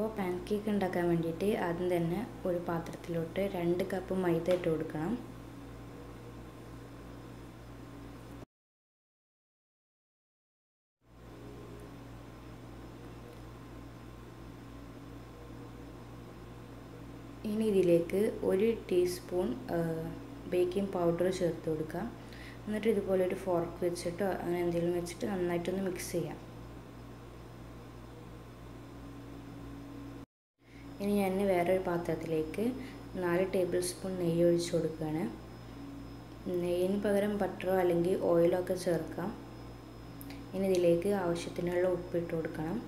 അപ്പോൾ pan cake ഉണ്ടാക്കാൻ വേണ്ടിയിട്ട് ആദ്യം തന്നെ ഒരു പാത്രത്തിലോട്ട് രണ്ട് കപ്പ് മൈദ ഇട്ട് കൊടുക്കണം. ഇനി ഇതിലേക്ക് ഒരു ടീസ്പൂൺ ബേക്കിംഗ് പൗഡർ ചേർത്ത് കൊടുക്കാം. എന്നിട്ട് ഇതുപോലെ ഒരു ഫോർക്ക് വെച്ചിട്ടോ അങ്ങനെ എന്തെങ്കിലും വെച്ചിട്ട് നന്നായിട്ടൊന്ന് മിക്സ് ചെയ്യാം. ഇനി ഞാൻ വേറൊരു പാത്രത്തിലേക്ക് നാല് ടേബിൾ സ്പൂൺ നെയ്യ് ഒഴിച്ച് കൊടുക്കുകയാണ്. നെയ്യിന് പകരം ബട്ടറോ അല്ലെങ്കിൽ ഓയിലോ ഒക്കെ ചേർക്കാം. ഇനി ഇതിലേക്ക് ആവശ്യത്തിനുള്ള ഉപ്പിട്ട് കൊടുക്കണം.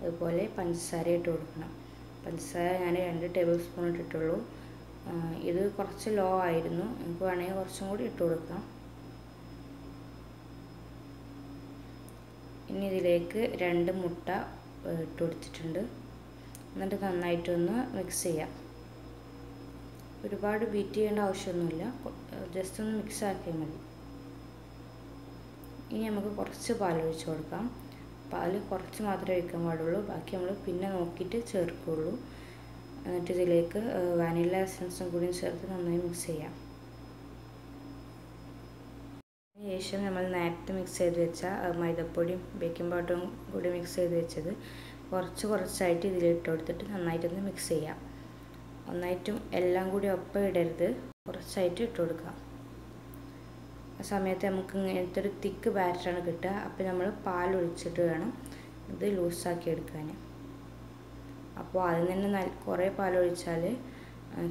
അതുപോലെ പഞ്ചസാര ഇട്ട് കൊടുക്കണം. പഞ്ചസാര ഞാൻ രണ്ട് ടേബിൾ സ്പൂൺ ഇട്ടിട്ടുള്ളൂ. ഇത് കുറച്ച് ലോ ആയിരുന്നു. നമുക്ക് വേണമെങ്കിൽ കുറച്ചും കൂടി ഇട്ട് കൊടുക്കാം. ഇനി ഇതിലേക്ക് രണ്ട് മുട്ട ഇട്ട് കൊടുത്തിട്ടുണ്ട് എന്നിട്ട് നന്നായിട്ടൊന്ന് മിക്സ് ചെയ്യാം. ഒരുപാട് ബീറ്റ് ചെയ്യേണ്ട ആവശ്യമൊന്നുമില്ല. ജസ്റ്റ് ഒന്ന് മിക്സ് ആക്കിയാൽ മതി. ഇനി നമുക്ക് കുറച്ച് പാൽ ഒഴിച്ച് കൊടുക്കാം. പാൽ കുറച്ച് മാത്രമേ ഒഴിക്കാൻ പാടുള്ളൂ. ബാക്കി നമ്മൾ പിന്നെ നോക്കിയിട്ട് ചേർക്കുള്ളൂ എന്നിട്ട് ഇതിലേക്ക് വാനില എസൻസും കൂടി ചേർത്ത് നന്നായി മിക്സ് ചെയ്യാം. ശേഷം നമ്മൾ നേരത്തെ മിക്സ് ചെയ്ത് വെച്ച മൈദപ്പൊടിയും ബേക്കിംഗ് പൗഡറും കൂടി മിക്സ് ചെയ്ത് വെച്ചത് കുറച്ച് കുറച്ചായിട്ട് ഇതിലിട്ട് കൊടുത്തിട്ട് നന്നായിട്ടൊന്ന് മിക്സ് ചെയ്യാം. ഒന്നായിട്ടും എല്ലാം കൂടി ഒപ്പം ഇടരുത് കുറച്ചായിട്ട് ഇട്ട് കൊടുക്കാം ആ സമയത്ത് നമുക്ക് ഇങ്ങനത്തെ ഒരു തിക്ക് ബാറ്ററാണ് കിട്ടുക. അപ്പോൾ നമ്മൾ പാൽ ഒഴിച്ചിട്ട് വേണം ഇത് ലൂസാക്കി എടുക്കാൻ. അപ്പോൾ അതിൽ തന്നെ നല്ല കുറേ പാൽ ഒഴിച്ചാൽ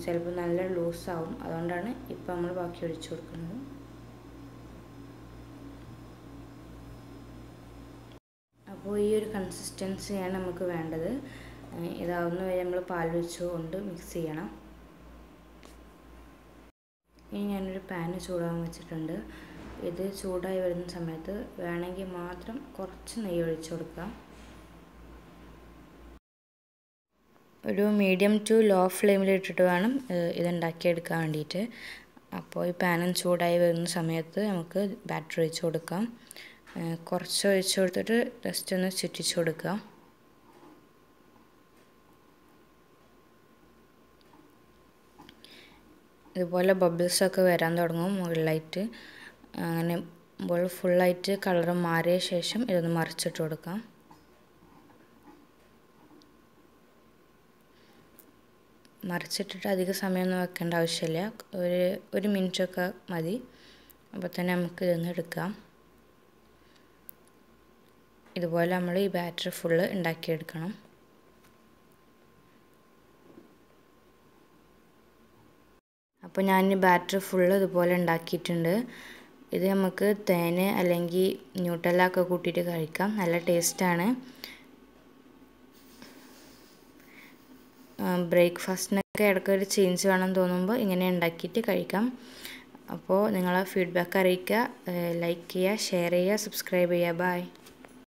ചിലപ്പോൾ നല്ല ലൂസാവും അതുകൊണ്ടാണ് ഇപ്പോൾ നമ്മൾ ബാക്കി ഒഴിച്ചു കൊടുക്കുന്നത്. അപ്പോൾ ഈ ഒരു കൺസിസ്റ്റൻസിയാണ് നമുക്ക് വേണ്ടത്. ഇതാവുന്ന വരെ നമ്മൾ പാൽ വെച്ചുകൊണ്ട് മിക്സ് ചെയ്യണം. ഇനി ഞാനൊരു പാന് ചൂടാൻ വെച്ചിട്ടുണ്ട്. ഇത് ചൂടായി വരുന്ന സമയത്ത് വേണമെങ്കിൽ മാത്രം കുറച്ച് നെയ്യ് ഒഴിച്ചു കൊടുക്കാം. ഒരു മീഡിയം ടു ലോ ഫ്ലെയിമിൽ ഇട്ടിട്ട് വേണം ഇത് ഉണ്ടാക്കിയെടുക്കാൻ വേണ്ടിയിട്ട്. അപ്പോൾ ഈ പാനും ചൂടായി വരുന്ന സമയത്ത് നമുക്ക് ബാറ്റർ ഒഴിച്ച് കൊടുക്കാം. കുറച്ച് ഒഴിച്ചു കൊടുത്തിട്ട് ജസ്റ്റ് ഒന്ന് ചുറ്റിച്ചു കൊടുക്കുക. ഇതുപോലെ ബബിൾസൊക്കെ വരാൻ തുടങ്ങും മുകളിലായിട്ട്. അങ്ങനെ ബോൾ ഫുള്ളായിട്ട് കളർ മാറിയ ശേഷം ഇതൊന്ന് മറിച്ചിട്ട് കൊടുക്കാം. മറിച്ചിട്ടിട്ട് അധിക സമയമൊന്നും വെക്കേണ്ട ആവശ്യമില്ല. ഒരു ഒരു മിനിറ്റൊക്കെ മതി. അപ്പോൾ തന്നെ നമുക്ക് ഇതൊന്ന് എടുക്കാം. ഇതുപോലെ നമ്മൾ ഈ ബാറ്റർ ഫുള്ള് ഉണ്ടാക്കിയെടുക്കണം. അപ്പോൾ ഞാൻ ബാറ്റർ ഫുള്ള് ഇതുപോലെ ഉണ്ടാക്കിയിട്ടുണ്ട്. ഇത് നമുക്ക് തേന് അല്ലെങ്കിൽ ന്യൂട്ടല്ല ഒക്കെ കൂട്ടിയിട്ട് കഴിക്കാം. നല്ല ടേസ്റ്റാണ് ബ്രേക്ക്ഫാസ്റ്റിനൊക്കെ ഇടയ്ക്ക് ഒരു ചേഞ്ച് വേണം തോന്നുമ്പോൾ ഇങ്ങനെ ഉണ്ടാക്കിയിട്ട് കഴിക്കാം. അപ്പോൾ നിങ്ങളെ ഫീഡ്ബാക്ക് അറിയിക്കുക. ലൈക്ക് ചെയ്യുക ഷെയർ ചെയ്യുക സബ്സ്ക്രൈബ് ചെയ്യുക. ബൈ